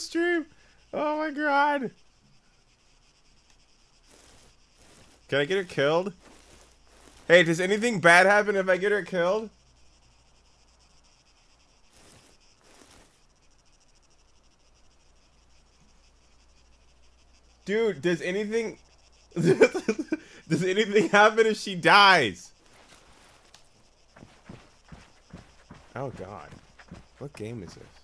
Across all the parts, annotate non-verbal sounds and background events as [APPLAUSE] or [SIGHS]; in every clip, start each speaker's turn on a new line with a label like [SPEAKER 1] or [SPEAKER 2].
[SPEAKER 1] stream. Oh my god. Can I get her killed? Hey, does anything bad happen if I get her killed? Dude, does anything [LAUGHS] does anything happen if she dies? Oh god. What game is this?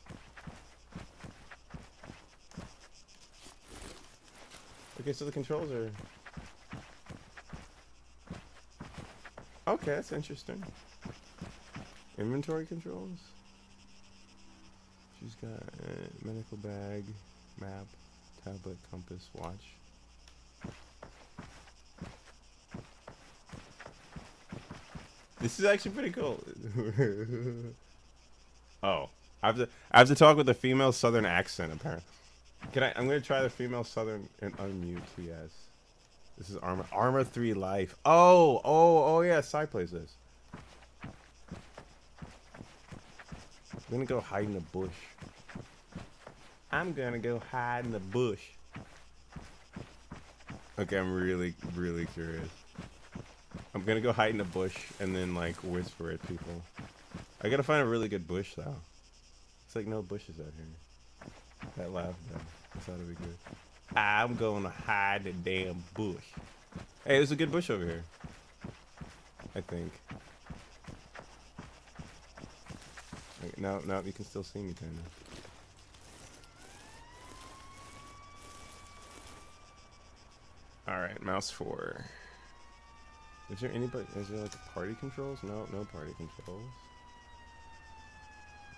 [SPEAKER 1] Okay, so the controls are Okay, that's interesting. Inventory controls. She's got a medical bag, map, tablet, compass, watch. This is actually pretty cool. [LAUGHS] oh, I have to I have to talk with a female Southern accent apparently. Can I? I'm gonna try the female Southern and unmute. Yes. This is Arma Arma 3 Life. Oh, oh, oh yeah, Side plays this. I'm gonna go hide in the bush. I'm gonna go hide in the bush. Okay, I'm really, really curious. I'm gonna go hide in the bush and then like whisper at people. I gotta find a really good bush though. It's like no bushes out here. That laugh. I thought it'd be good. I'm gonna hide the damn bush. Hey, there's a good bush over here. I think. No, no, you can still see me, kinda. Alright, mouse 4. Is there anybody, is there like party controls? No, no party controls.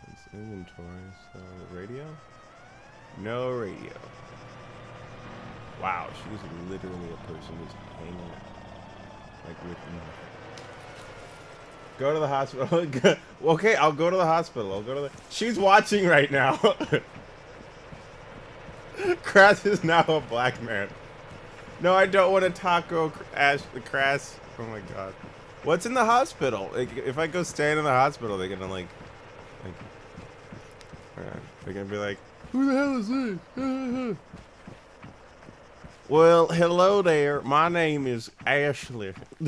[SPEAKER 1] It's inventory, so radio? No radio. Wow, she's literally a person who's hanging out. Like with me. Go to the hospital. [LAUGHS] okay, I'll go to the hospital. I'll go to the. She's watching right now. [LAUGHS] Crass is now a black man. No, I don't want a taco. Ash, the Crass. Oh my god. What's in the hospital? Like, if I go stand in the hospital, they're gonna like, like, uh, they're gonna be like, who the hell is this? Well, hello there. My name is Ashley. [LAUGHS]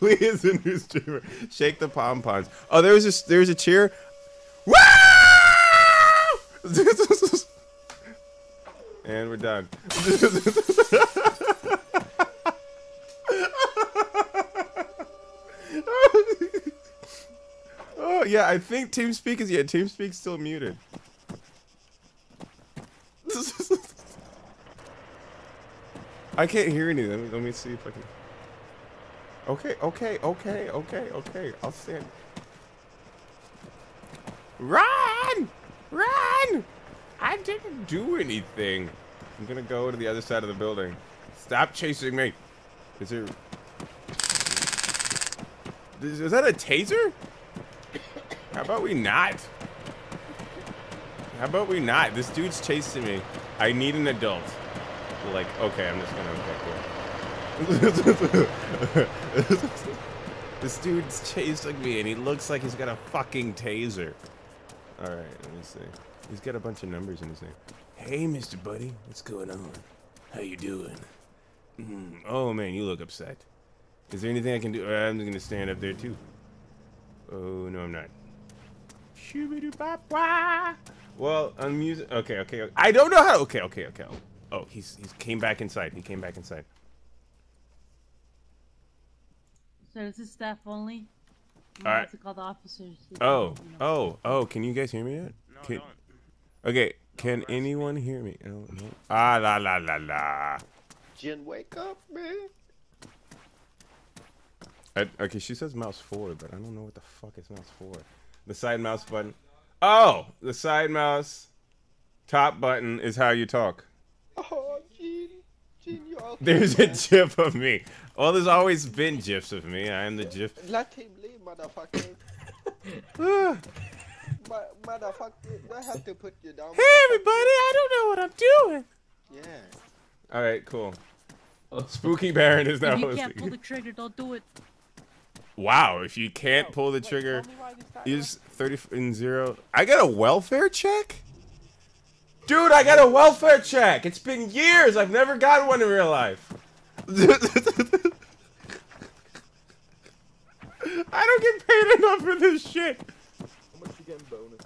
[SPEAKER 1] Lee is a new streamer. Shake the pom poms. Oh, there's a there's a cheer. [LAUGHS] And we're done. [LAUGHS] Oh yeah, I think TeamSpeak is yeah, TeamSpeak's still muted. [LAUGHS] I can't hear anything. Let me, see if I can. Okay, okay, okay, okay, okay. I'll stand. Run! Run! I didn't do anything. I'm gonna go to the other side of the building. Stop chasing me. Is there... Is that a taser? How about we not? How about we not? This dude's chasing me. I need an adult. Like, okay, I'm just gonna okay, [LAUGHS] cool. this dude's chasing me and he looks like he's got a fucking taser. Alright, let me see. He's got a bunch of numbers in his name. Hey, Mr. Buddy, what's going on? How you doing? Mm, oh man, you look upset. Is there anything I can do? I'm just gonna stand up there too. Oh, no, I'm not. Well, on music. Okay, okay. I don't know how. Okay, okay, okay. Oh, he's he came back inside. He came back inside.
[SPEAKER 2] So is this is staff only.
[SPEAKER 1] All right.
[SPEAKER 2] To call the officers.
[SPEAKER 1] Oh, oh, oh! Can you guys hear me yet?
[SPEAKER 3] No,
[SPEAKER 1] can,
[SPEAKER 3] don't.
[SPEAKER 1] Okay, can anyone hear me? Oh, no. Ah, la la la la.
[SPEAKER 4] Jin, wake up, man.
[SPEAKER 1] I, okay, she says mouse forward, but I don't know what the fuck is mouse forward. The side mouse button. Oh, the side mouse top button is how you talk.
[SPEAKER 4] Oh, Gene. Gene, you okay?
[SPEAKER 1] There's a gif of me. Well, there's always been gifs of me. I am the gif.
[SPEAKER 4] Let him leave, motherfucker. [SIGHS] Ma- motherfucker, I have to put you down.
[SPEAKER 1] Hey, everybody! I don't know what I'm doing.
[SPEAKER 4] Yeah.
[SPEAKER 1] All right, cool. Oh. Spooky Baron is now
[SPEAKER 2] If you can't pull the trigger, don't do it.
[SPEAKER 1] Wow, if you can't pull the trigger, use 30 and 0. I got a welfare check? Dude, I got a welfare check. It's been years. I've never gotten one in real life. [LAUGHS] I don't get paid enough for this shit.
[SPEAKER 4] How much you getting bonuses?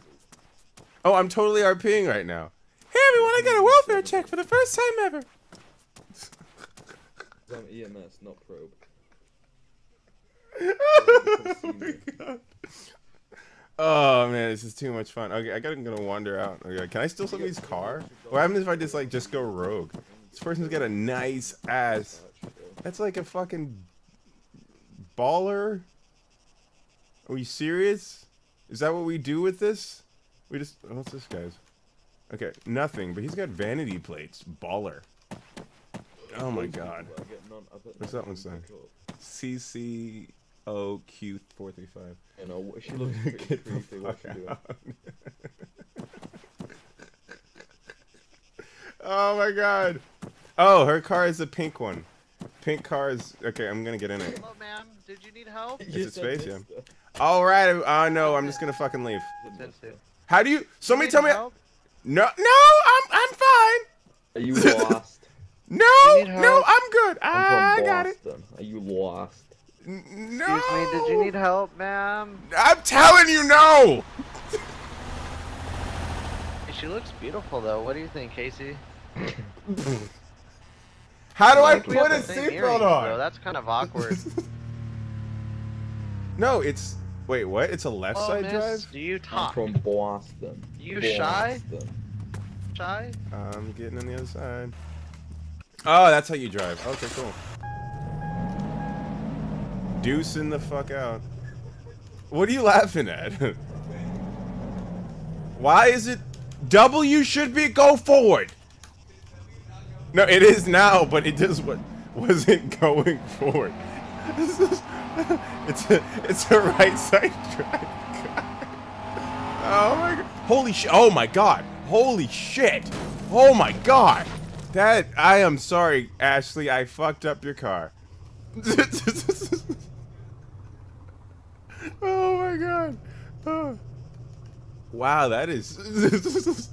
[SPEAKER 1] Oh, I'm totally RPing right now. Hey everyone, I got a welfare check for the first time ever.
[SPEAKER 3] I'm EMS, not probe.
[SPEAKER 1] Oh my [LAUGHS] god. Oh man, this is too much fun. Okay, I gotta gonna wander out. Okay, can I steal somebody's car? What happens if I just like just go rogue? This person's got a nice ass. That's like a fucking baller. Are we serious? Is that what we do with this? We just oh, what's this guy's? Okay, nothing. But he's got vanity plates. Baller. Oh my god.
[SPEAKER 3] I get none, I bet
[SPEAKER 1] What's that one
[SPEAKER 3] saying? them
[SPEAKER 1] say?
[SPEAKER 3] pick up.
[SPEAKER 1] CCOQ four three five.
[SPEAKER 3] You know, she looks pretty
[SPEAKER 1] Get the
[SPEAKER 3] creepy. What's she doing? [LAUGHS]
[SPEAKER 1] oh my god. Oh, her car is a pink one. Pink car is okay. I'm gonna get in it.
[SPEAKER 5] Hello, ma'am. Did you need help?
[SPEAKER 1] Is
[SPEAKER 3] You
[SPEAKER 1] it space? Yeah.
[SPEAKER 3] mister.
[SPEAKER 1] All right. Uh, no, I'm just gonna fucking leave. How do you? Somebody
[SPEAKER 5] Need
[SPEAKER 1] tell me.
[SPEAKER 5] help?
[SPEAKER 1] No, no, I'm I'm fine.
[SPEAKER 3] Are you lost? [LAUGHS]
[SPEAKER 1] No, no. I'm good.
[SPEAKER 3] I'm
[SPEAKER 1] I got it.
[SPEAKER 3] Are you lost?
[SPEAKER 1] N- No.
[SPEAKER 5] Excuse me. Did you need help, ma'am?
[SPEAKER 1] I'm telling you, no.
[SPEAKER 5] She looks beautiful, though. What do you think, Casey? [LAUGHS]
[SPEAKER 1] How do I
[SPEAKER 3] We
[SPEAKER 5] We have
[SPEAKER 1] put a
[SPEAKER 5] the same earrings,
[SPEAKER 1] seatbelt
[SPEAKER 5] though.
[SPEAKER 1] on?
[SPEAKER 5] That's kind of awkward. [LAUGHS]
[SPEAKER 1] No, it's. Wait, what? It's a left
[SPEAKER 5] oh,
[SPEAKER 1] side
[SPEAKER 5] miss,
[SPEAKER 1] drive.
[SPEAKER 5] do you
[SPEAKER 3] I'm
[SPEAKER 5] talk?
[SPEAKER 3] from Boston.
[SPEAKER 5] You shy? Shy?
[SPEAKER 1] I'm getting on the other side. Oh, that's how you drive. Okay, cool. Deucing the fuck out. What are you laughing at? Why is it W should be go forward? No, it is now, but it just wa- wasn't going forward. [LAUGHS] This is- it's a it's a right side drive. Oh my god. Holy shit. Oh my god. Holy shit. Oh my god. That I am sorry, Ashley. I fucked up your car. [LAUGHS] oh my god. Oh. Wow, that is [LAUGHS]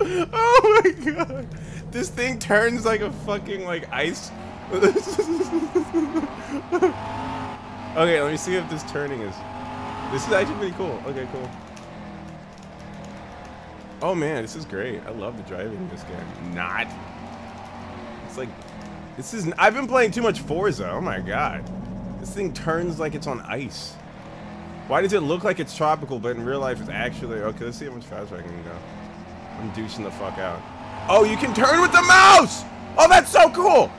[SPEAKER 1] Oh my god. This thing turns like a fucking like ice. [LAUGHS] okay, let me see if this turning is this is actually pretty cool. Okay, cool. Oh man, this is great. I love the driving in this game. Not. It's like, this is. I've been playing too much Forza. Oh my god. This thing turns like it's on ice. Why does it look like it's tropical, but in real life it's actually okay? Let's see how much faster I can go. I'm douching the fuck out. Oh, you can turn with the mouse. Oh, that's so cool.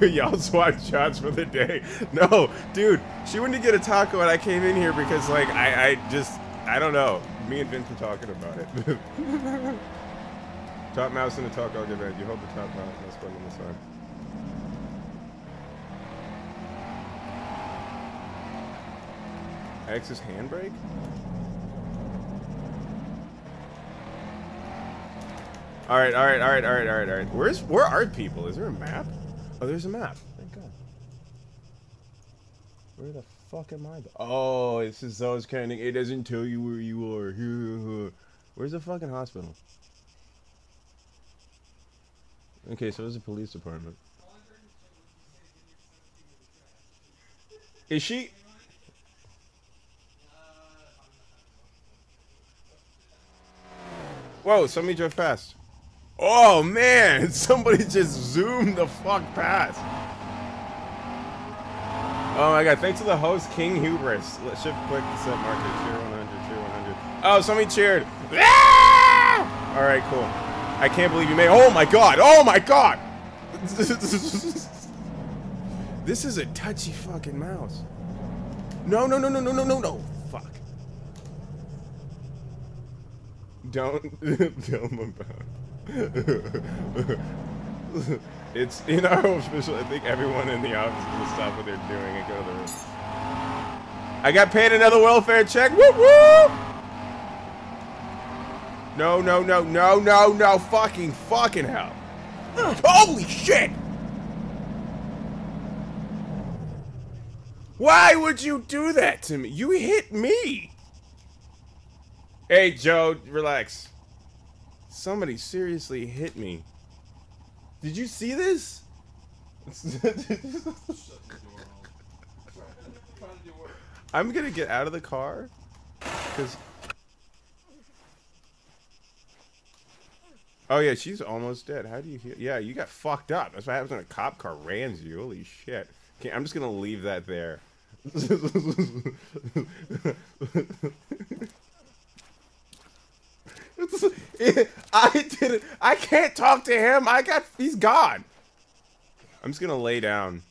[SPEAKER 1] [LAUGHS] Y'all swat shots for the day. No, dude, she to get a taco and I came in here because like I, I just I don't know. Me and Vince are talking about it. [LAUGHS] top mouse in the taco I'll give it. You hold the top mouse, mouse button on the side. X's handbrake? Alright, alright, alright, alright, alright, alright. Where's where are people? Is there a map? Oh, there's a map. Thank God. Where the fuck am I? Oh, this is kind of. It doesn't tell you where you are. Where's the fucking hospital? Okay, so there's a police department. Is she? Whoa, somebody drove past. Oh man, [LAUGHS] somebody just zoomed the fuck past. Oh my god, thanks to the host, King Hubris. Let's shift quick to set marker. Cheer 100, cheer 100. Oh, somebody cheered. Ah! Alright, cool. I can't believe you made. Oh my god, oh my god! [LAUGHS] this is a touchy fucking mouse. No, no, no, no, no, no, no, no. Fuck. Don't tell them about. it's in our official. I think everyone in the office will stop what they're doing and go to the room. I got paid another welfare check. Woo woo! No, no, no, no, no, no, fucking, fucking hell. Holy shit! Why would you do that to me? You hit me! Hey, Joe, relax. Somebody seriously hit me. Did you see this? [LAUGHS] I'm gonna get out of the car. Because. Oh, yeah, she's almost dead. How do you heal? Yeah, you got fucked up. That's what happens when a cop car rams you. Holy shit. Okay, I'm just gonna leave that there. [LAUGHS] I didn't. I can't talk to him. I got. He's gone. I'm just gonna lay down.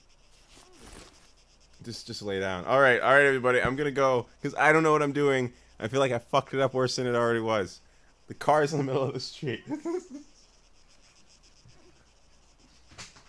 [SPEAKER 1] Just, just lay down. All right, all right, everybody. I'm gonna go because I don't know what I'm doing. I feel like I fucked it up worse than it already was. The car's in the middle of the street. [LAUGHS]